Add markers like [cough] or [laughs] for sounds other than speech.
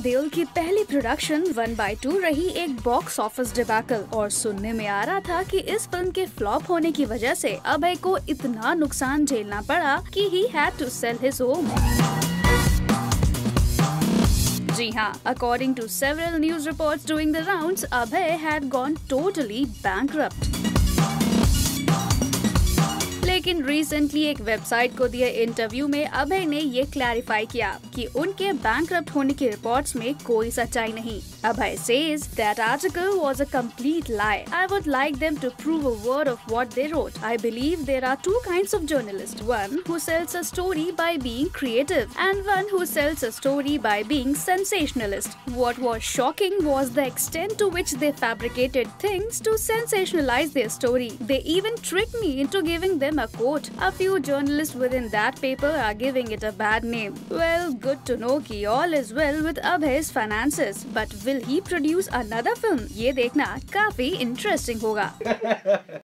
देओल की पहली production one by two रही एक बॉक्स ऑफ़िस डिबैकल और सुनने में आ रहा था कि इस फ़िल्म के फ्लॉप होने की वजह से अभय को इतना नुकसान झेलना पड़ा कि he had to sell his home जी हाँ according to several news report doing the rounds Abhay had gone totally bankrupt लेकिन रिसेंटली एक वेबसाइट को दिए इंटरव्यू में अभय ने ये क्लैरिफाई किया कि उनके बैंक होने की रिपोर्ट्स में कोई सच्चाई नहीं। Abhay says that article was a complete lie I would like them to prove a word of what they wrote I believe there are two kinds of journalist one who sells a story by being creative and one who sells a story by being sensationalist what was shocking was the extent to which they fabricated things to sensationalize their story. They even tricked me into giving them a quote. A few journalists within that paper are giving it a bad name. Well, good to know कि all is well with Abhay's finances. But will he produce another film? ये देखना काफी interesting होगा [laughs]